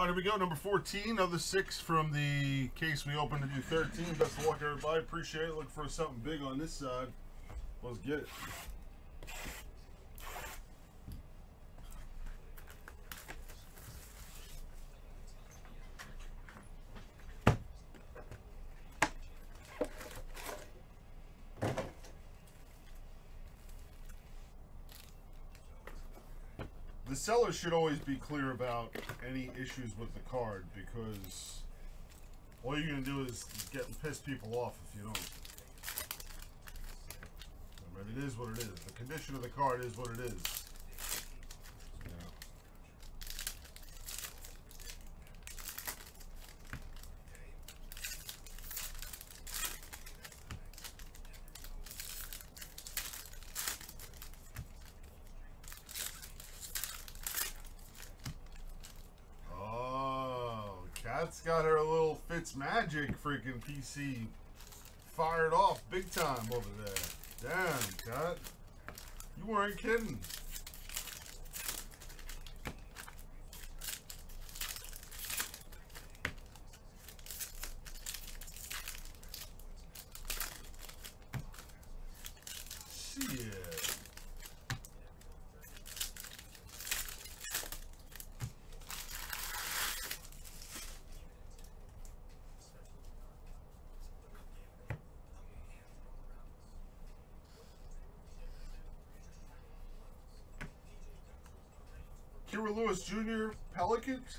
All right, here we go. Number 14 of the six from the case we opened to do 13. Best of luck, everybody. Appreciate it. Look for something big on this side. Let's get it. Seller should always be clear about any issues with the card because all you're gonna do is get piss people off if you don't. But it is what it is. The condition of the card is what it is. You know. Kat's got her little Fitz Magic freaking PC fired off big time over there. Damn, Kat. You weren't kidding. Shit. Jr. Pelicans.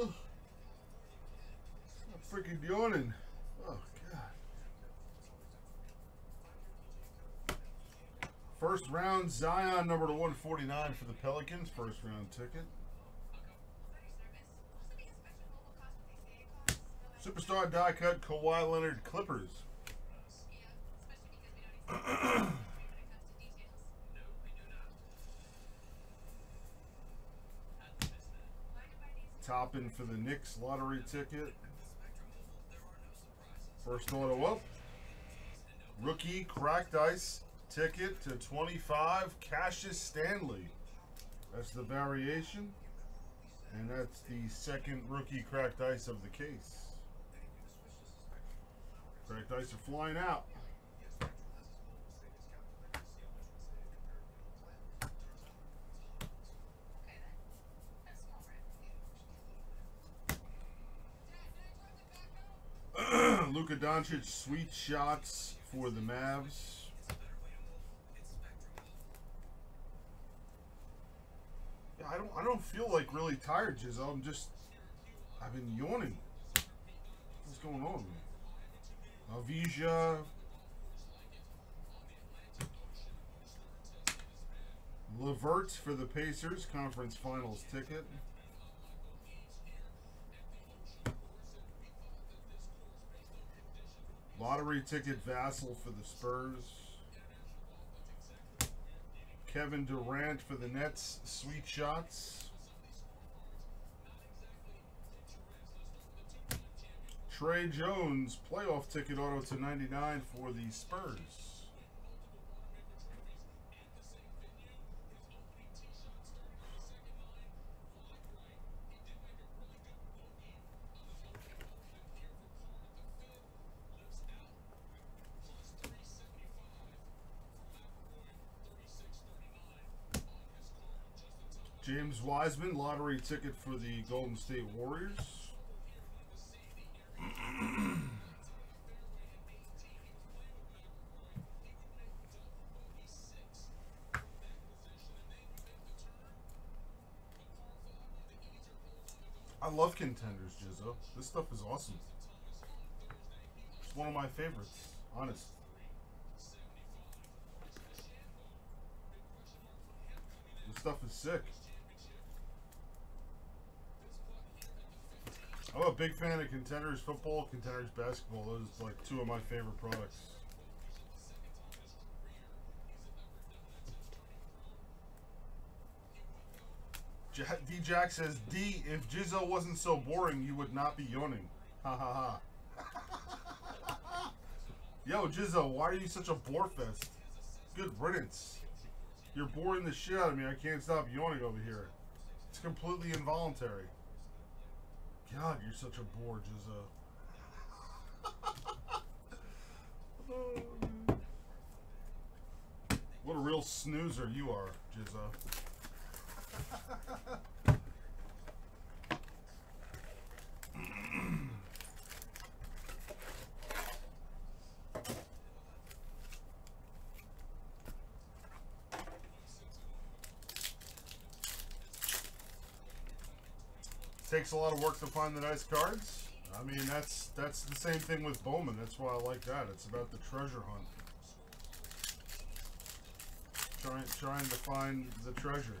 Ugh. I'm freaking yawning. Oh god. First round Zion number to 149 for the Pelicans. First round ticket. Superstar die cut Kawhi Leonard Clippers. Toppin for the Knicks lottery ticket. First auto up. Rookie cracked ice ticket to 25. Cassius Stanley. That's the variation. And that's the second rookie cracked ice of the case. Cracked ice are flying out. Luka Doncic sweet shots for the Mavs. Yeah, I don't I don't feel like really tired, Jizzo. I'm just I've been yawning. What's going on, man? Avdija. Levert for the Pacers conference finals ticket. Lottery ticket Vassell for the Spurs. Kevin Durant for the Nets. Sweet shots. Tre Jones playoff ticket auto to 99 for the Spurs. James Wiseman lottery ticket for the Golden State Warriors. I love contenders, Jizzo. This stuff is awesome. It's one of my favorites, honest. This stuff is sick. I'm a big fan of contenders football, contenders basketball. Those are like two of my favorite products. D Jack says, D, if Jizzo wasn't so boring, you would not be yawning. Ha ha ha. Yo, Jizzo, why are you such a bore fest? Good riddance. You're boring the shit out of me. I can't stop yawning over here. It's completely involuntary. God, you're such a bore, Jizzo. what a real snoozer you are, Jizzo. Takes a lot of work to find the nice cards. I mean, that's that's the same thing with Bowman. That's why I like that. It's about the treasure hunt. Trying trying to find the treasure.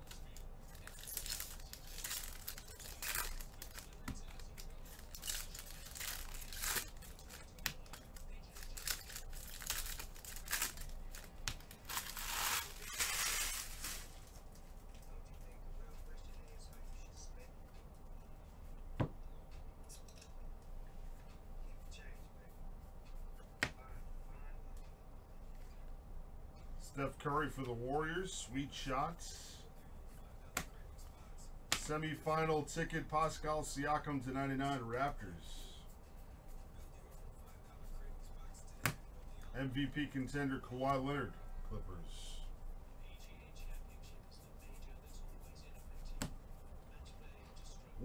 Steph Curry for the Warriors. Sweet shots. Semi-final ticket, Pascal Siakam to 99 Raptors. MVP contender, Kawhi Leonard, Clippers.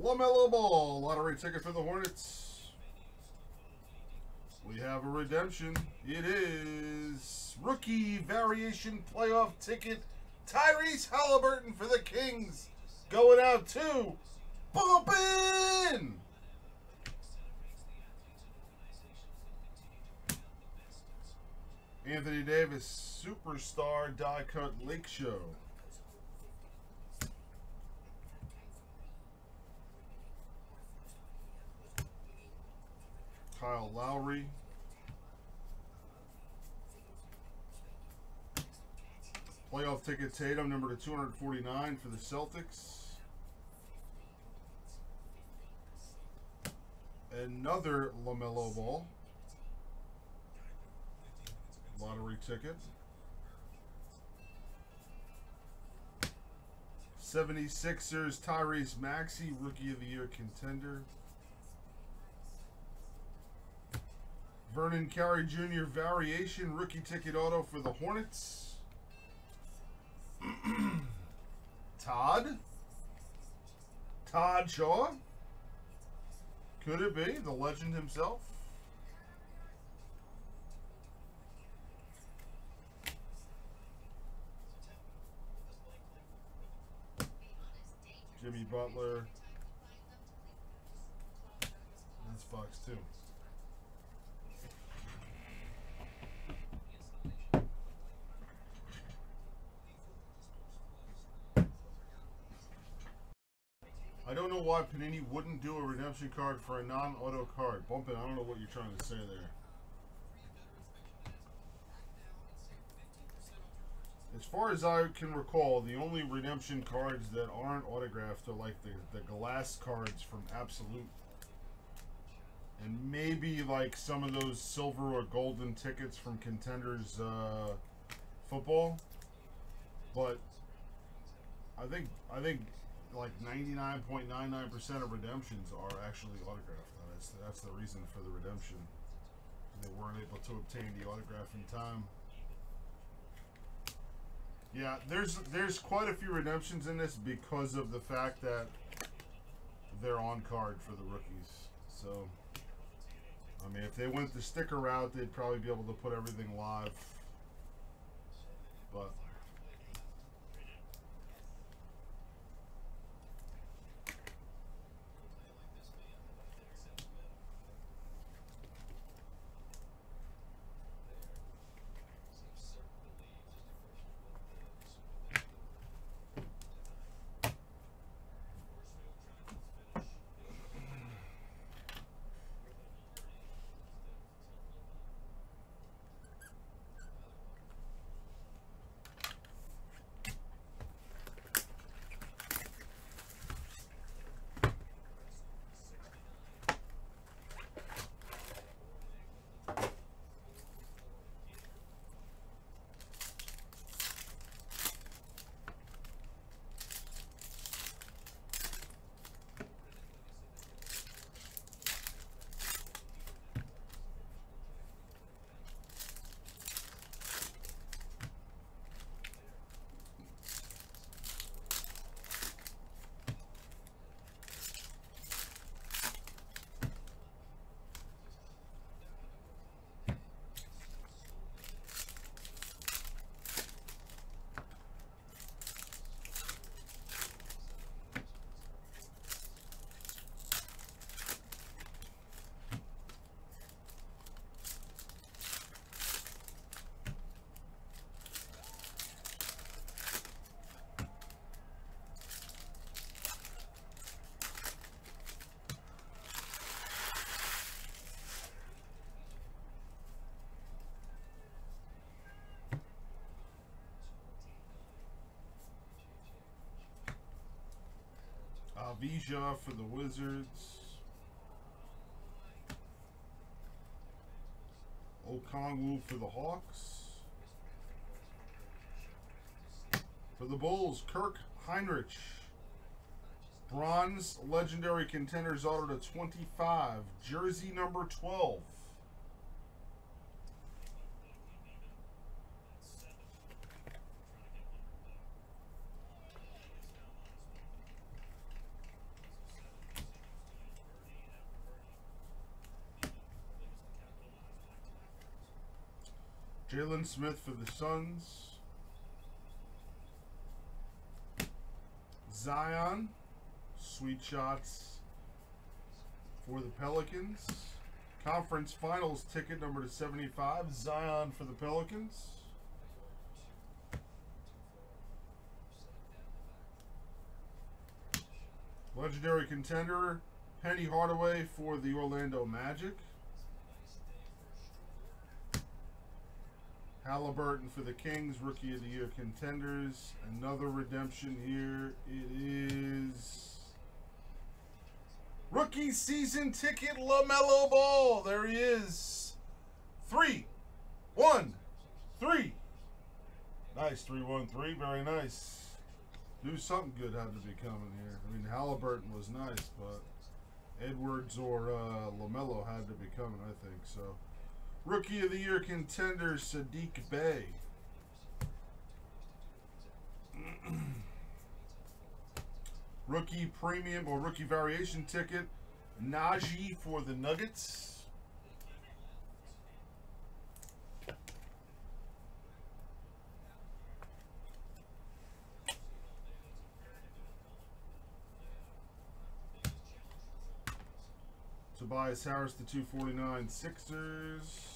LaMelo Ball, lottery ticket for the Hornets. We have a redemption. It is rookie variation playoff ticket. Tyrese Halliburton for the Kings. Going out to Bumpin! Anthony Davis, superstar die cut Lake Show. Kyle Lowry. Playoff ticket Tatum, number to 249 for the Celtics. Another LaMelo Ball. Lottery ticket. 76ers Tyrese Maxey, Rookie of the Year contender. Vernon Carey Jr. Variation Rookie Ticket Auto for the Hornets. Todd? Todd Shaw? Could it be the legend himself? Jimmy Butler. That's Fox too. Why Panini wouldn't do a redemption card for a non-auto card. Bumpin', I don't know what you're trying to say there. As far as I can recall, the only redemption cards that aren't autographed are like the, the glass cards from Absolute. And maybe like some of those silver or golden tickets from Contenders uh, football. But I think I think like 99.99% of redemptions are actually autographed. That's that's the reason for the redemption. They weren't able to obtain the autograph in time. Yeah, there's there's quite a few redemptions in this because of the fact that they're on card for the rookies. So, I mean, if they went the sticker route, they'd probably be able to put everything live. But Avdija for the Wizards. Okongwu for the Hawks. For the Bulls, Kirk Hinrich. Bronze Legendary Contenders Auto to 25. Jersey number 12. Jalen Smith for the Suns. Zion. Sweet shots for the Pelicans. Conference Finals ticket number to 75. Zion for the Pelicans. Legendary contender Penny Hardaway for the Orlando Magic. Halliburton for the Kings, Rookie of the Year contenders. Another redemption here. It is rookie season ticket LaMelo Ball. There he is. Three, one, three. Nice, three, one, three. Very nice. Knew something good had to be coming here. I mean, Halliburton was nice, but Edwards or uh, LaMelo had to be coming, I think. So. Rookie of the Year contender Sadiq Bey. rookie premium or rookie variation ticket Nnaji for the Nuggets. Tobias Harris, the 249 Sixers.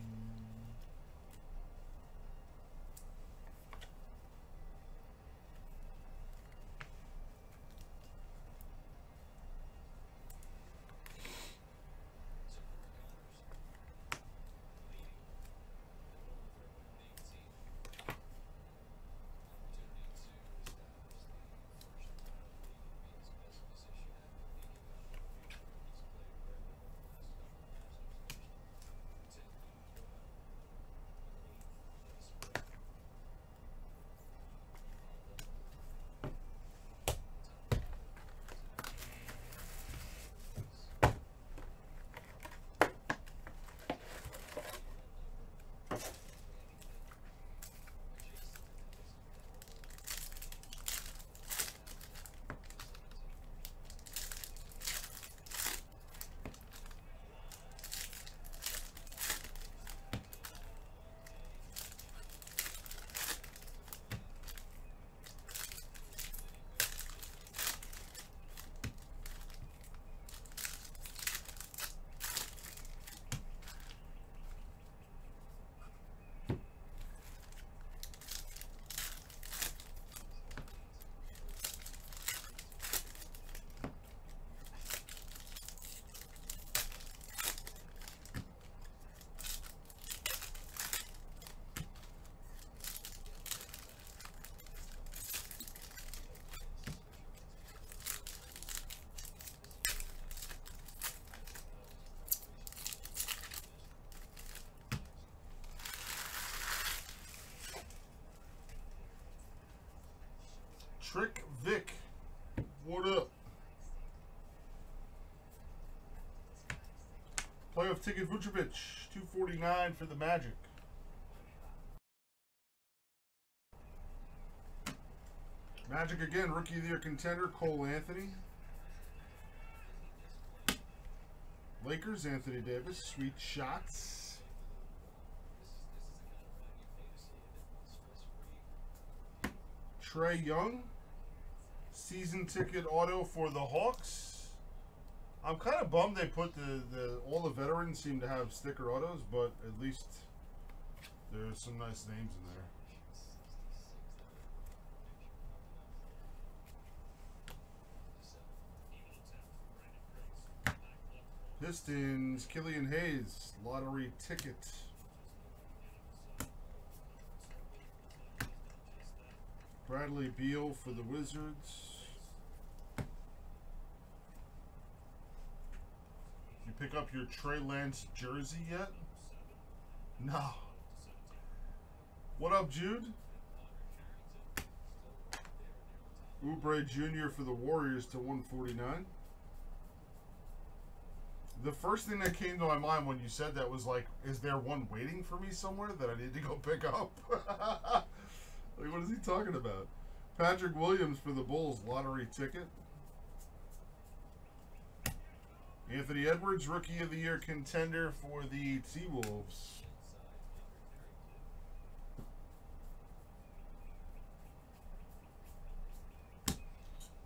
Trick Vic. What up? Playoff ticket Vucevic, 249 for the Magic. Magic again, rookie of the year contender, Cole Anthony. Lakers, Anthony Davis, sweet shots. Trae Young, season ticket auto for the Hawks. I'm kind of bummed they put the, the all the veterans seem to have sticker autos, but at least there's some nice names in there. Pistons, Killian Hayes, lottery ticket. Bradley Beal for the Wizards. You pick up your Trey Lance jersey yet? No. What up, Jude? Oubre Jr. for the Warriors to 149 the first thing that came to my mind when you said that was like, is there one waiting for me somewhere that I need to go pick up? like, what is he talking about? Patrick Williams for the Bulls lottery ticket. Anthony Edwards, rookie of the year contender for the T Wolves.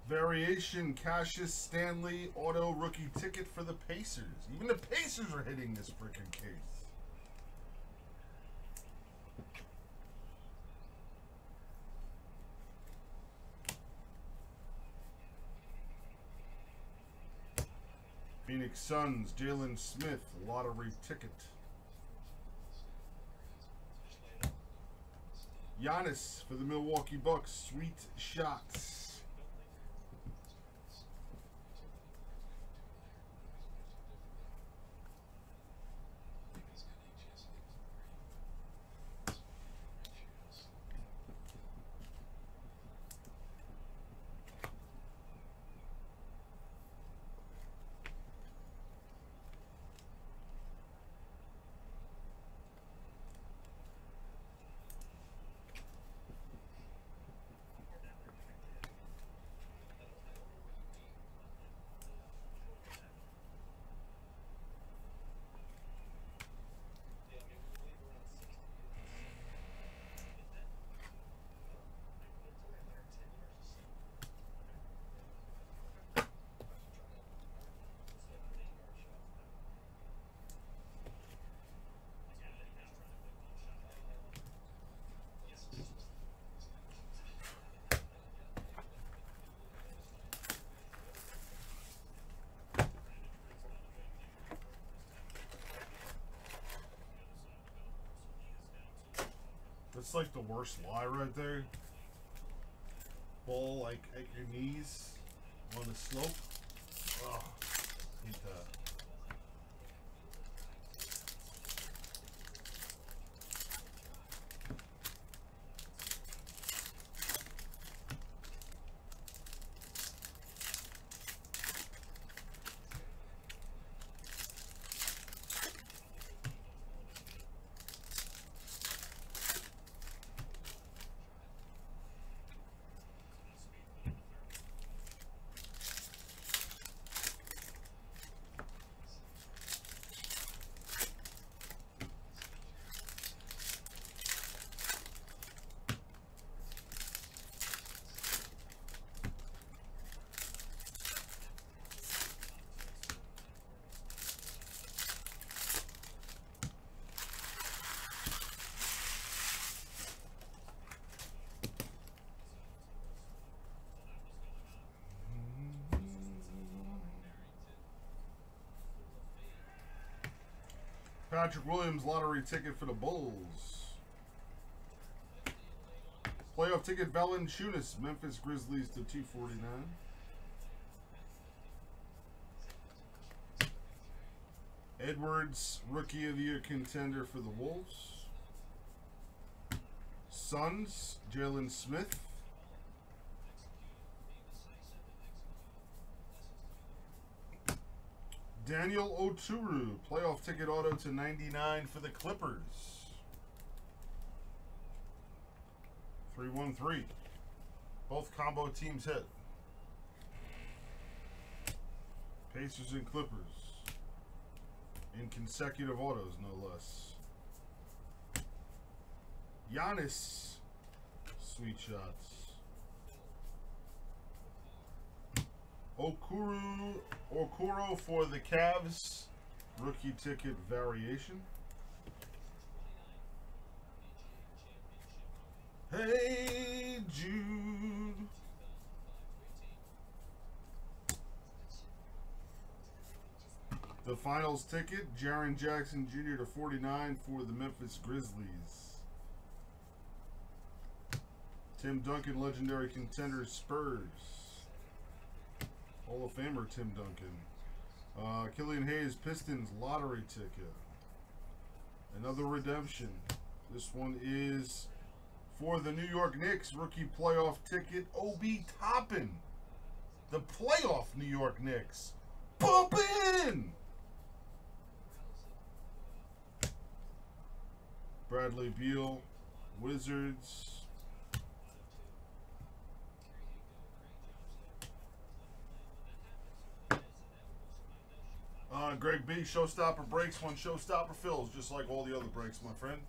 Variation Cassius Stanley auto rookie ticket for the Pacers. Even the Pacers are hitting this freaking case. Phoenix Suns, Jalen Smith, lottery ticket. Giannis for the Milwaukee Bucks, sweet shots. That's like the worst lie right there. Ball like at your knees on the slope. Oh, hate that. Patrick Williams lottery ticket for the Bulls. Playoff ticket Valanciunas, Memphis Grizzlies to 249. Edwards, Rookie of the Year contender for the Wolves. Suns, Jalen Smith. Daniel Oturu, playoff ticket auto to 99 for the Clippers. 313. Both combo teams hit. Pacers and Clippers. In consecutive autos, no less. Giannis. Sweet shots. Okuru Okoro for the Cavs. Rookie ticket variation. Hey Jude. The finals ticket, Jaren Jackson Jr. to 49 for the Memphis Grizzlies. Tim Duncan, legendary contender Spurs. Hall of Famer Tim Duncan. Uh, Killian Hayes, Pistons lottery ticket. Another redemption. This one is for the New York Knicks rookie playoff ticket. Obi Toppin. The playoff New York Knicks. Pump in! Bradley Beal, Wizards. Greg B, showstopper breaks when showstopper fills, just like all the other breaks, my friend.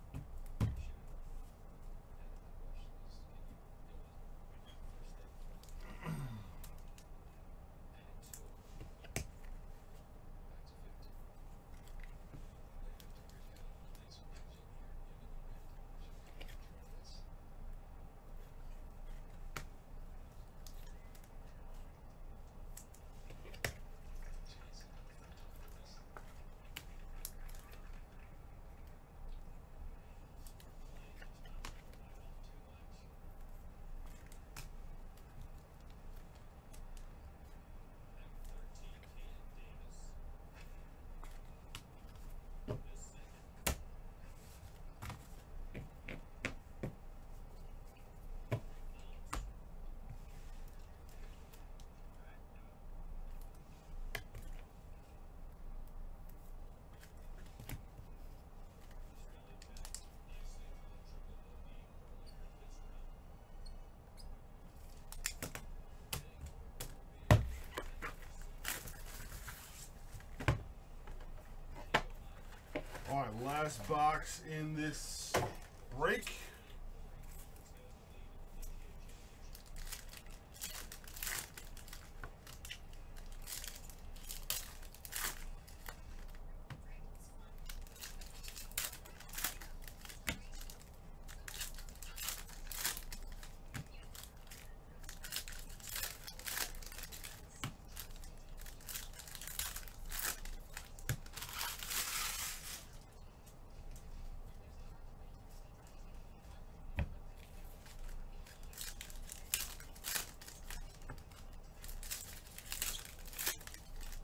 All right, last box in this break.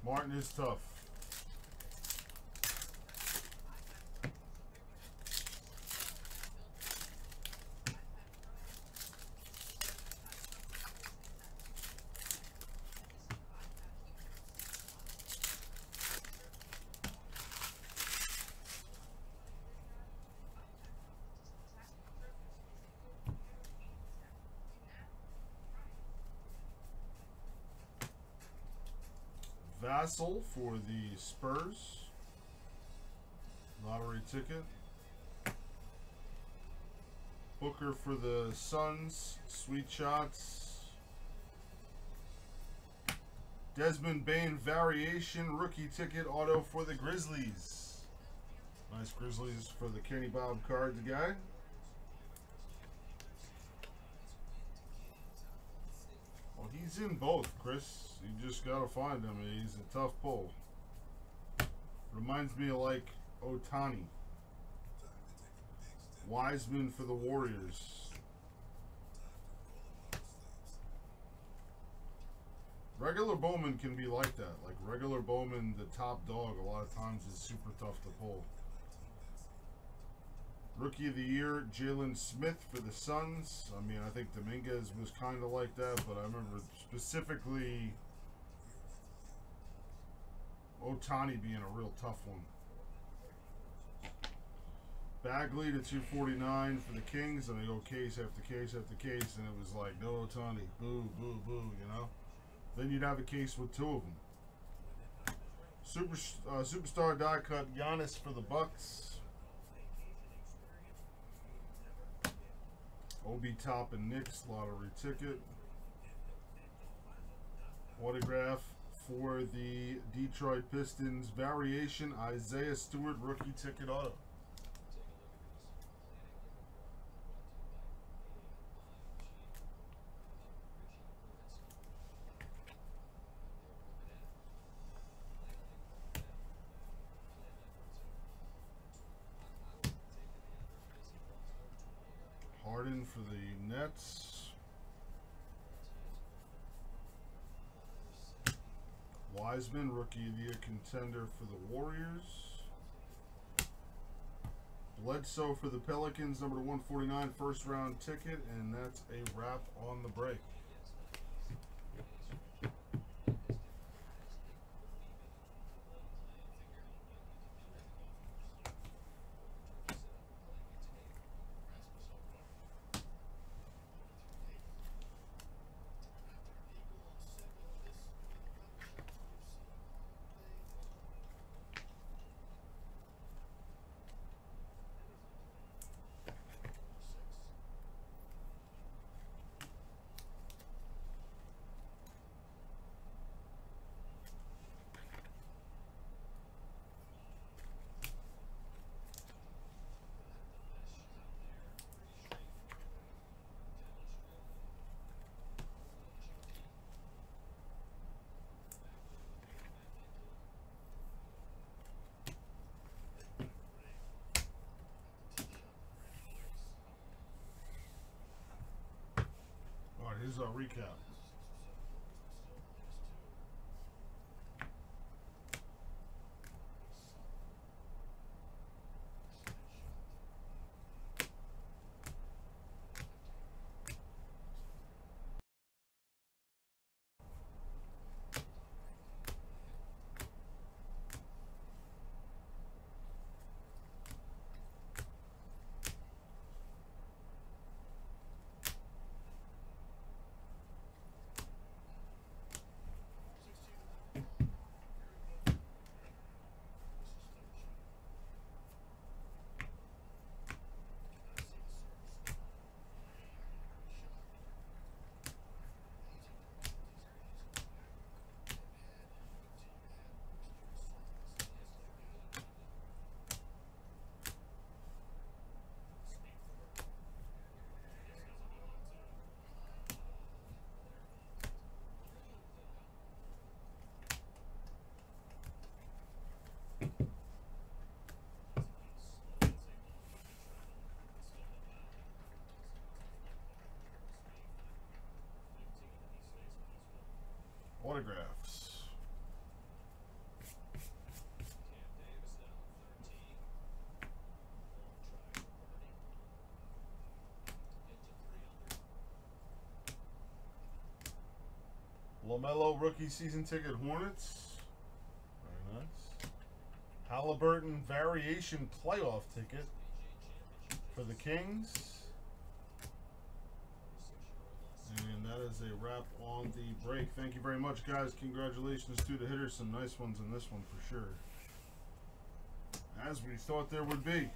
Martin is tough. Vassell for the Spurs. Lottery ticket. Booker for the Suns. Sweet shots. Desmond Bane variation rookie ticket auto for the Grizzlies. Nice Grizzlies for the Kenny Bob cards guy. He's in both, Chris. You just gotta find him. He's a tough pull. Reminds me of like Ohtani. Wiseman for the Warriors. Regular Bowman can be like that. Like regular Bowman, the top dog, a lot of times is super tough to pull. Rookie of the Year, Jalen Smith for the Suns. I mean, I think Dominguez was kind of like that, but I remember specifically Ohtani being a real tough one. Bagley to 249 for the Kings, and they go case after case after case, and it was like, no Ohtani, boo, boo, boo, you know? Then you'd have a case with two of them. Super uh, Superstar die cut Giannis for the Bucks. Obi Toppin Knicks lottery ticket. Autograph for the Detroit Pistons variation Isaiah Stewart rookie ticket auto. Harden for Wiseman, rookie of the year contender for the Warriors. Bledsoe for the Pelicans, number 149, first round ticket, and that's a wrap on the break. Our recap. Autographs. LaMelo rookie season ticket Hornets. Very nice. Halliburton variation playoff ticket for the Kings. And that is a wrap on the break. Thank you very much, guys. Congratulations to the hitters. Some nice ones in this one for sure. As we thought there would be.